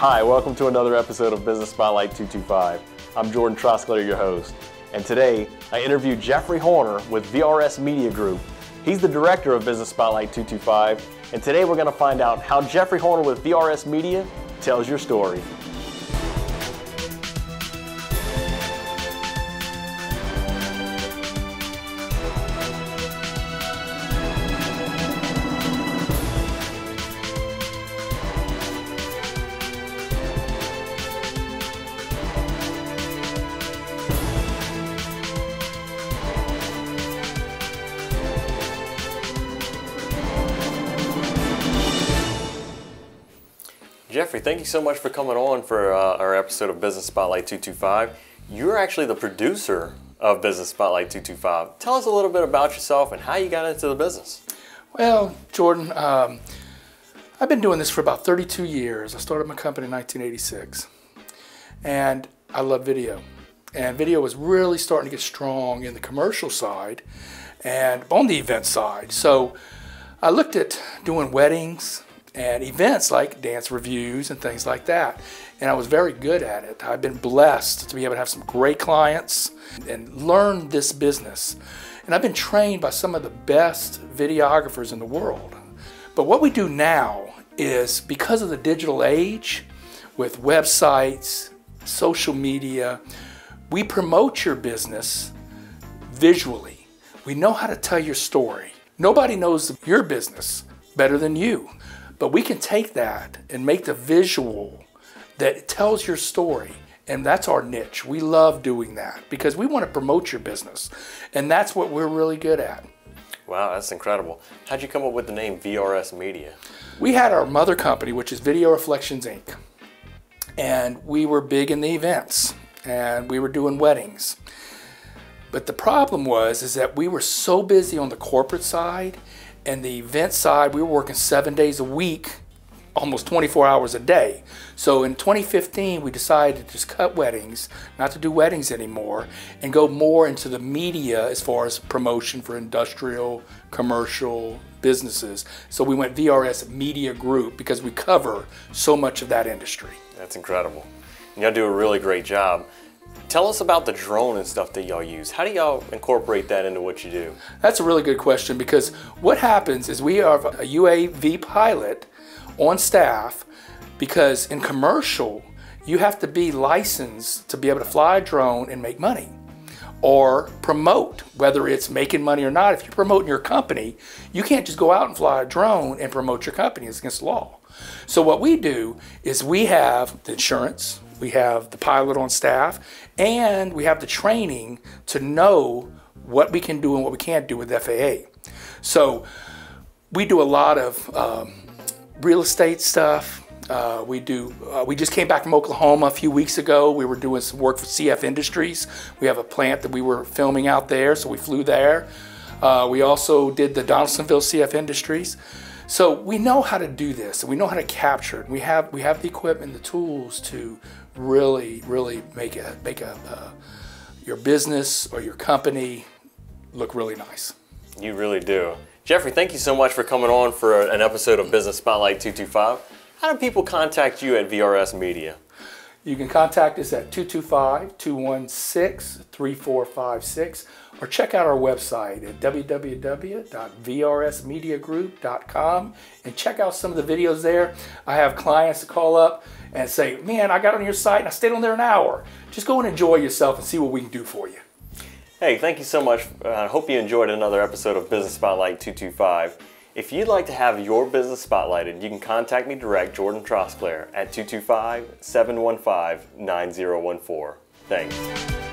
Hi, welcome to another episode of Business Spotlight 225. I'm Jordan Trosclair, your host. And today, I interview Jeffrey Horner with VRS Media Group. He's the director of Business Spotlight 225. And today we're going to find out how Jeffrey Horner with VRS Media tells your story. Jeffrey, thank you so much for coming on for uh, our episode of Business Spotlight 225. You're actually the producer of Business Spotlight 225. Tell us a little bit about yourself and how you got into the business. Well, Jordan, um, I've been doing this for about 32 years. I started my company in 1986, and I love video. And video was really starting to get strong in the commercial side and on the event side. So I looked at doing weddings, and events like dance revues and things like that. And I was very good at it. I've been blessed to be able to have some great clients and learn this business. And I've been trained by some of the best videographers in the world. But what we do now is because of the digital age, with websites, social media, we promote your business visually. We know how to tell your story. Nobody knows your business better than you. But we can take that and make the visual that tells your story. And that's our niche. We love doing that because we want to promote your business. And that's what we're really good at. Wow, that's incredible. How'd you come up with the name VRS Media? We had our mother company, which is Video Reflections Inc. And we were big in the events and we were doing weddings. But the problem was is that we were so busy on the corporate side and the event side, we were working seven days a week, almost 24 hours a day. So in 2015, we decided to just cut weddings, not to do weddings anymore, and go more into the media as far as promotion for industrial, commercial, businesses. So we went VRS Media Group because we cover so much of that industry. That's incredible. Y'all do a really great job. Tell us about the drone and stuff that y'all use. How do y'all incorporate that into what you do? That's a really good question because what happens is we have a UAV pilot on staff because in commercial, you have to be licensed to be able to fly a drone and make money or promote, whether it's making money or not. If you're promoting your company, you can't just go out and fly a drone and promote your company. It's against the law. So what we do is we have the insurance, we have the pilot on staff, and we have the training to know what we can do and what we can't do with FAA. So we do a lot of um, real estate stuff. Uh, we do. Uh, we just came back from Oklahoma a few weeks ago. We were doing some work for CF Industries. We have a plant that we were filming out there, so we flew there. Uh, we also did the Donaldsonville CF Industries. So we know how to do this, and we know how to capture it. We have we have the equipment, the tools to really, really make a make a uh, your business or your company look really nice. You really do. Jeffrey, thank you so much for coming on for an episode of Business Spotlight 225. How do people contact you at VRS Media? You can contact us at 225 216 3456 or check out our website at www.vrsmediagroup.com and check out some of the videos there. I have clients that call up and say, man, I got on your site and I stayed on there an hour. Just go and enjoy yourself and see what we can do for you. Hey, thank you so much. I uh, hope you enjoyed another episode of Business Spotlight 225. If you'd like to have your business spotlighted, you can contact me direct, Jordan Trosclair, at 225 715 9014. Thanks.